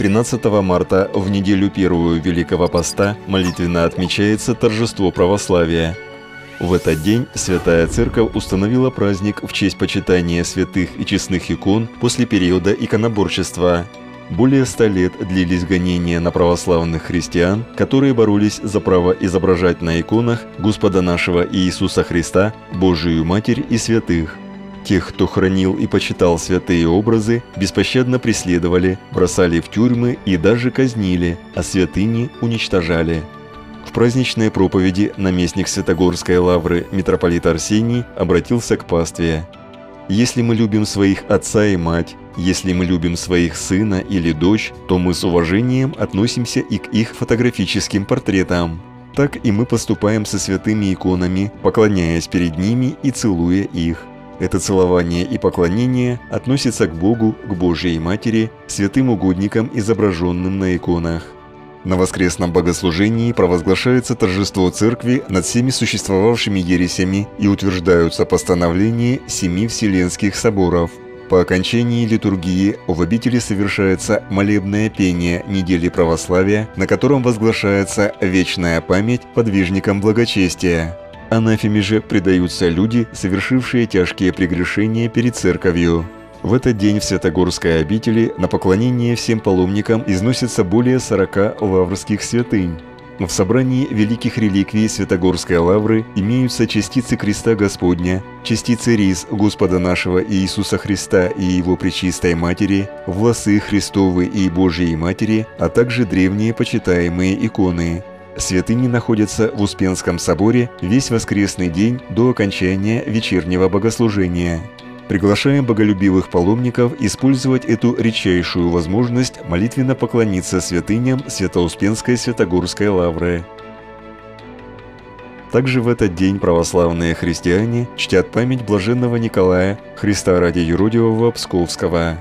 13 марта, в неделю первую Великого Поста, молитвенно отмечается торжество православия. В этот день Святая Церковь установила праздник в честь почитания святых и честных икон после периода иконоборчества. Более ста лет длились гонения на православных христиан, которые боролись за право изображать на иконах Господа нашего Иисуса Христа, Божию Матерь и святых. Тех, кто хранил и почитал святые образы, беспощадно преследовали, бросали в тюрьмы и даже казнили, а святыни уничтожали. В праздничной проповеди наместник Святогорской лавры митрополит Арсений обратился к пастве. «Если мы любим своих отца и мать, если мы любим своих сына или дочь, то мы с уважением относимся и к их фотографическим портретам. Так и мы поступаем со святыми иконами, поклоняясь перед ними и целуя их. Это целование и поклонение относится к Богу, к Божьей Матери, святым угодникам, изображенным на иконах. На воскресном богослужении провозглашается торжество Церкви над всеми существовавшими ересями и утверждаются постановления семи Вселенских соборов. По окончании литургии в обители совершается молебное пение недели православия, на котором возглашается вечная память подвижникам благочестия. Анафеме же предаются люди, совершившие тяжкие прегрешения перед церковью. В этот день в Святогорской обители на поклонение всем паломникам износится более 40 лаврских святынь. В собрании великих реликвий Святогорской лавры имеются частицы креста Господня, частицы рис Господа нашего Иисуса Христа и Его Пречистой Матери, волосы Христовы и Божьей Матери, а также древние почитаемые иконы. Святыни находятся в Успенском соборе весь воскресный день до окончания вечернего богослужения. Приглашаем боголюбивых паломников использовать эту редчайшую возможность молитвенно поклониться святыням Святоуспенской Святогорской лавры. Также в этот день православные христиане чтят память блаженного Николая, Христа ради юродивого Псковского.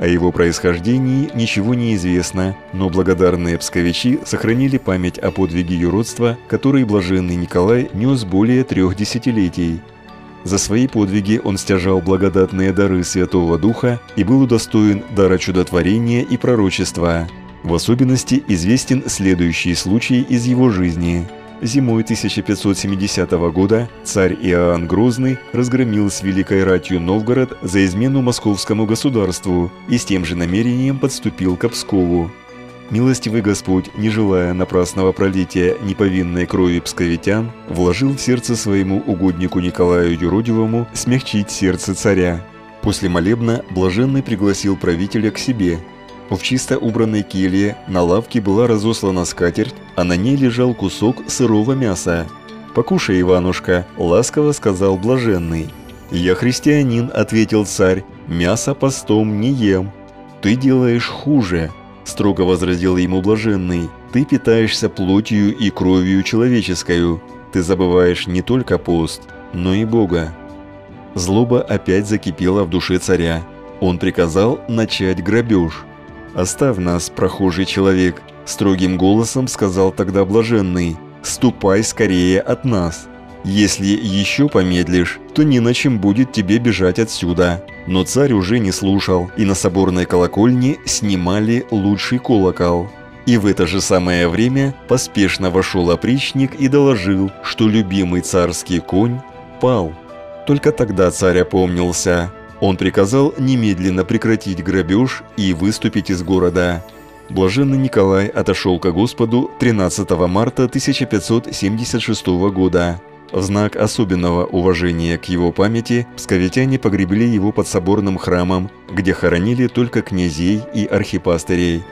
О его происхождении ничего не известно, но благодарные псковичи сохранили память о подвиге юродства, который блаженный Николай нес более трех десятилетий. За свои подвиги он стяжал благодатные дары Святого Духа и был удостоен дара чудотворения и пророчества. В особенности известен следующий случай из его жизни – Зимой 1570 года царь Иоанн Грозный разгромил с великой ратью Новгород за измену московскому государству и с тем же намерением подступил к Пскову. Милостивый Господь, не желая напрасного пролития неповинной крови псковитян, вложил в сердце своему угоднику Николаю Юродивому смягчить сердце царя. После молебна Блаженный пригласил правителя к себе – в чисто убранной келье на лавке была разослана скатерть, а на ней лежал кусок сырого мяса. «Покушай, Иванушка», – ласково сказал блаженный. «Я христианин», – ответил царь, – «мясо постом не ем». «Ты делаешь хуже», – строго возразил ему блаженный. «Ты питаешься плотью и кровью человеческую. Ты забываешь не только пост, но и Бога». Злоба опять закипела в душе царя. Он приказал начать грабеж – «Оставь нас, прохожий человек», – строгим голосом сказал тогда блаженный. «Ступай скорее от нас. Если еще помедлишь, то не на чем будет тебе бежать отсюда». Но царь уже не слушал, и на соборной колокольне снимали лучший колокол. И в это же самое время поспешно вошел опричник и доложил, что любимый царский конь пал. Только тогда царь опомнился. Он приказал немедленно прекратить грабеж и выступить из города. Блаженный Николай отошел к Господу 13 марта 1576 года. В знак особенного уважения к его памяти псковитяне погребли его под соборным храмом, где хоронили только князей и архипастырей.